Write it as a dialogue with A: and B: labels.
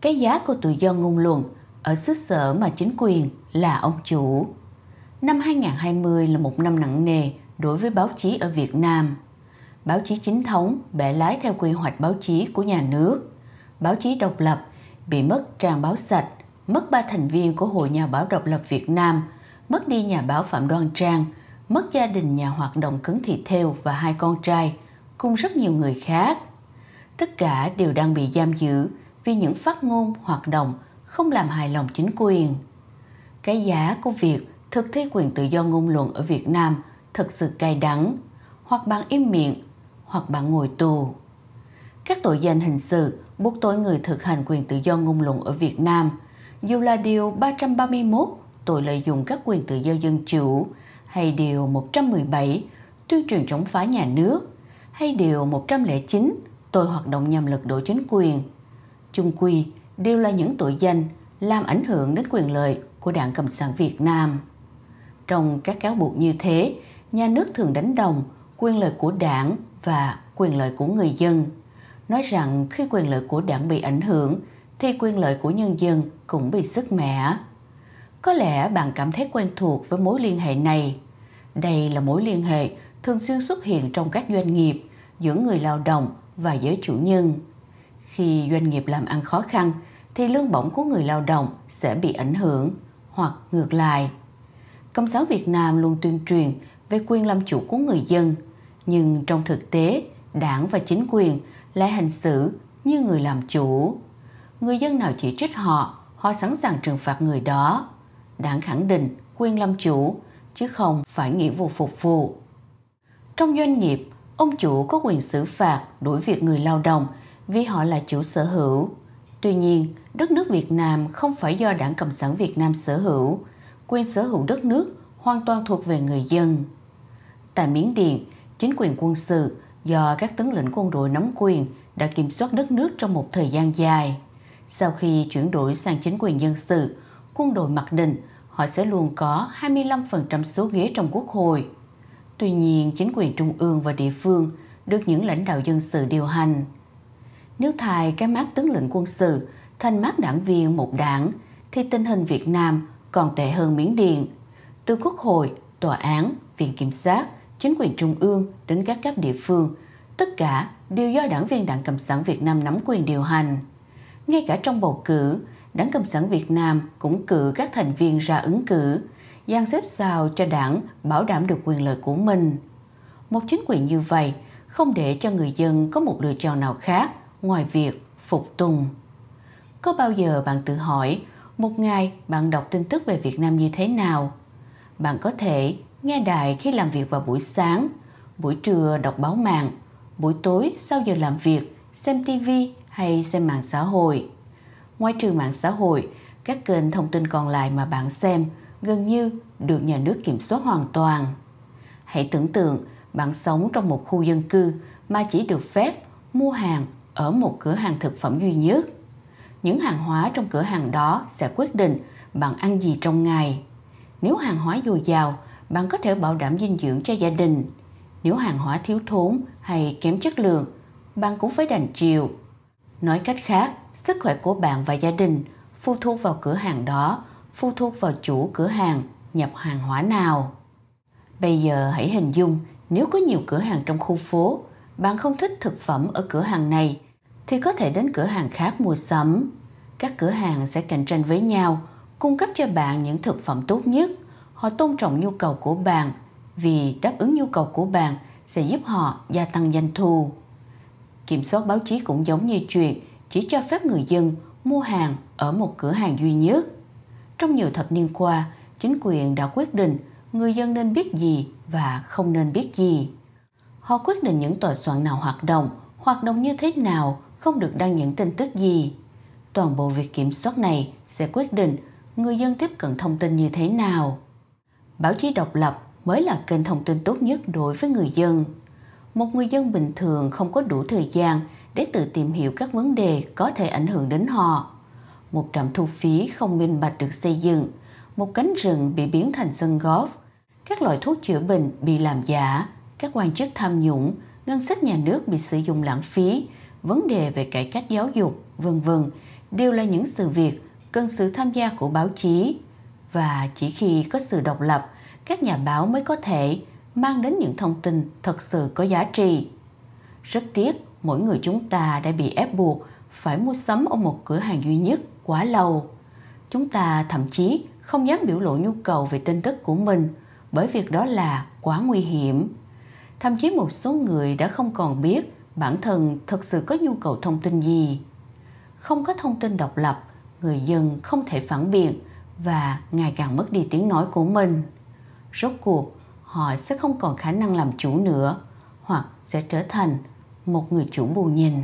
A: cái giá của tự do ngôn luận ở xứ sở mà chính quyền là ông chủ. Năm 2020 là một năm nặng nề đối với báo chí ở Việt Nam. Báo chí chính thống bẻ lái theo quy hoạch báo chí của nhà nước. Báo chí độc lập bị mất trang báo sạch, mất ba thành viên của Hội Nhà báo độc lập Việt Nam, mất đi nhà báo Phạm Đoan Trang, mất gia đình nhà hoạt động cấn thị theo và hai con trai, cùng rất nhiều người khác. Tất cả đều đang bị giam giữ vì những phát ngôn, hoạt động không làm hài lòng chính quyền. Cái giá của việc thực thi quyền tự do ngôn luận ở Việt Nam thật sự cay đắng, hoặc bạn im miệng, hoặc bạn ngồi tù. Các tội danh hình sự buộc tội người thực hành quyền tự do ngôn luận ở Việt Nam, dù là điều 331 tội lợi dụng các quyền tự do dân chủ, hay điều 117 tuyên truyền chống phá nhà nước, hay điều 109 tội hoạt động nhằm lật đổ chính quyền. Chung quy đều là những tội danh làm ảnh hưởng đến quyền lợi của Đảng Cộng sản Việt Nam. Trong các cáo buộc như thế, nhà nước thường đánh đồng quyền lợi của đảng và quyền lợi của người dân. Nói rằng khi quyền lợi của đảng bị ảnh hưởng thì quyền lợi của nhân dân cũng bị sức mẻ. Có lẽ bạn cảm thấy quen thuộc với mối liên hệ này. Đây là mối liên hệ thường xuyên xuất hiện trong các doanh nghiệp giữa người lao động và giới chủ nhân. Khi doanh nghiệp làm ăn khó khăn thì lương bổng của người lao động sẽ bị ảnh hưởng hoặc ngược lại. Công giáo Việt Nam luôn tuyên truyền về quyền làm chủ của người dân, nhưng trong thực tế, đảng và chính quyền lại hành xử như người làm chủ. Người dân nào chỉ trích họ, họ sẵn sàng trừng phạt người đó. Đảng khẳng định quyền làm chủ, chứ không phải nghĩa vụ phục vụ. Trong doanh nghiệp, ông chủ có quyền xử phạt đuổi việc người lao động vì họ là chủ sở hữu. Tuy nhiên, đất nước Việt Nam không phải do Đảng Cộng sản Việt Nam sở hữu. Quyền sở hữu đất nước hoàn toàn thuộc về người dân. Tại Miến Điện, chính quyền quân sự do các tướng lĩnh quân đội nắm quyền đã kiểm soát đất nước trong một thời gian dài. Sau khi chuyển đổi sang chính quyền dân sự, quân đội mặc định họ sẽ luôn có 25% số ghế trong quốc hội. Tuy nhiên, chính quyền trung ương và địa phương được những lãnh đạo dân sự điều hành. Nếu thay cái mát tướng lĩnh quân sự thành mát đảng viên một đảng, thì tình hình Việt Nam còn tệ hơn Miến Điện. Từ quốc hội, tòa án, viện kiểm sát, chính quyền trung ương đến các cấp địa phương, tất cả đều do đảng viên Đảng Cộng sản Việt Nam nắm quyền điều hành. Ngay cả trong bầu cử, Đảng Cộng sản Việt Nam cũng cử các thành viên ra ứng cử, dàn xếp sao cho đảng bảo đảm được quyền lợi của mình. Một chính quyền như vậy không để cho người dân có một lựa chọn nào khác ngoài việc phục tùng. Có bao giờ bạn tự hỏi một ngày bạn đọc tin tức về Việt Nam như thế nào? Bạn có thể nghe đài khi làm việc vào buổi sáng, buổi trưa đọc báo mạng, buổi tối sau giờ làm việc, xem TV hay xem mạng xã hội. Ngoài trừ mạng xã hội, các kênh thông tin còn lại mà bạn xem gần như được nhà nước kiểm soát hoàn toàn. Hãy tưởng tượng bạn sống trong một khu dân cư mà chỉ được phép mua hàng ở một cửa hàng thực phẩm duy nhất. Những hàng hóa trong cửa hàng đó sẽ quyết định bạn ăn gì trong ngày. Nếu hàng hóa dồi dào, bạn có thể bảo đảm dinh dưỡng cho gia đình. Nếu hàng hóa thiếu thốn hay kém chất lượng, bạn cũng phải đành chịu. Nói cách khác, sức khỏe của bạn và gia đình phụ thuộc vào cửa hàng đó, phụ thuộc vào chủ cửa hàng nhập hàng hóa nào. Bây giờ hãy hình dung nếu có nhiều cửa hàng trong khu phố, bạn không thích thực phẩm ở cửa hàng này thì có thể đến cửa hàng khác mua sắm. Các cửa hàng sẽ cạnh tranh với nhau, cung cấp cho bạn những thực phẩm tốt nhất. Họ tôn trọng nhu cầu của bạn vì đáp ứng nhu cầu của bạn sẽ giúp họ gia tăng doanh thu. Kiểm soát báo chí cũng giống như chuyện chỉ cho phép người dân mua hàng ở một cửa hàng duy nhất. Trong nhiều thập niên qua, chính quyền đã quyết định người dân nên biết gì và không nên biết gì. Họ quyết định những tòa soạn nào hoạt động, hoạt động như thế nào, không được đăng những tin tức gì. Toàn bộ việc kiểm soát này sẽ quyết định người dân tiếp cận thông tin như thế nào. Báo chí độc lập mới là kênh thông tin tốt nhất đối với người dân. Một người dân bình thường không có đủ thời gian để tự tìm hiểu các vấn đề có thể ảnh hưởng đến họ. Một trạm thu phí không minh bạch được xây dựng, một cánh rừng bị biến thành sân golf, các loại thuốc chữa bệnh bị làm giả, các quan chức tham nhũng, ngân sách nhà nước bị sử dụng lãng phí, vấn đề về cải cách giáo dục, vân vân đều là những sự việc cần sự tham gia của báo chí và chỉ khi có sự độc lập, các nhà báo mới có thể mang đến những thông tin thật sự có giá trị. Rất tiếc, mỗi người chúng ta đã bị ép buộc phải mua sắm ở một cửa hàng duy nhất quá lâu. Chúng ta thậm chí không dám biểu lộ nhu cầu về tin tức của mình bởi việc đó là quá nguy hiểm. Thậm chí một số người đã không còn biết bản thân thực sự có nhu cầu thông tin gì. Không có thông tin độc lập, người dân không thể phản biện và ngày càng mất đi tiếng nói của mình. Rốt cuộc, họ sẽ không còn khả năng làm chủ nữa hoặc sẽ trở thành một người chủ bù nhìn.